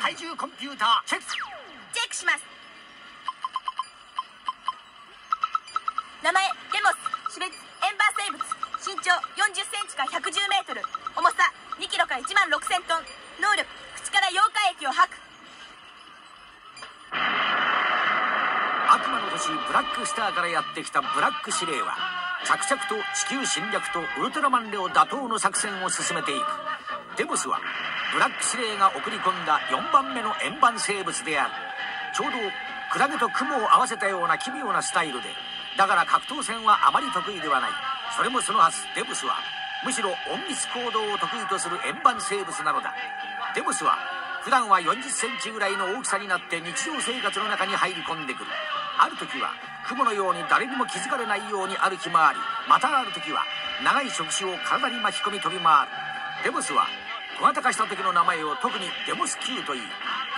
体重コンピューターチェック。チェックします。名前デモス種別エンバー生物身長4 0センチか1 1 0メートル重さ2キロか1万6000トン能力口から溶解液を吐く。悪魔の都市ブラックスターからやってきたブラック司令は着々と地球侵略とウルトラマンレオ打倒の作戦を進めていくデボスはブラック司令が送り込んだ4番目の円盤生物である。ちょうどクラゲと雲を合わせたような奇妙なスタイルで。だから格闘戦はあまり得意ではない。それもそのはず。デブスはむしろ隠密行動を得意とする円盤生物なのだ。デブスは普段は4 0センチぐらいの大きさになって日常生活の中に入り込んでくる。ある時は雲のように誰にも気づかれないように歩き回り。またある時は長い触手を体に巻き込み飛び回る。デボスは小型化した時の名前を特にデモス Q といい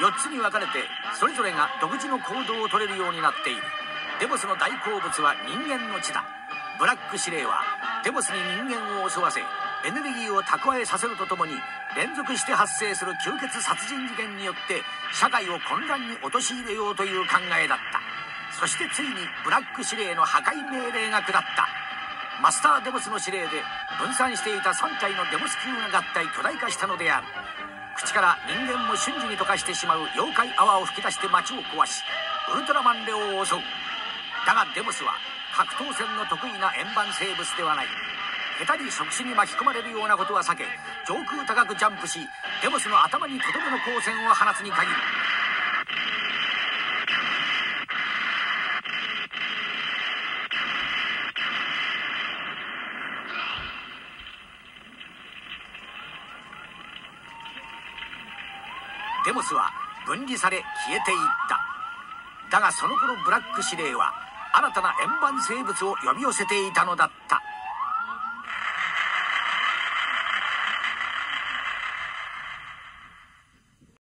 4つに分かれてそれぞれが独自の行動をとれるようになっている。デボスの大好物は人間の血だ。ブラック司令はデボスに人間を襲わせエネルギーを蓄えさせるとともに連続して発生する吸血殺人事件によって社会を混乱に陥れようという考えだった。そしてついにブラック司令の破壊命令が下った。マスターデモスの指令で分散していた3体のデモス級が合体巨大化したのである。口から人間も瞬時に溶かしてしまう妖怪泡を吹き出して街を壊しウルトラマンレオを襲う。だがデモスは格闘戦の得意な円盤生物ではない。下手に触手に巻き込まれるようなことは避け上空高くジャンプしデモスの頭にとどめの光線を放つに限る。デモスは分離され消えていった。だがその頃ブラック司令は新たな円盤生物を呼び寄せていたのだった。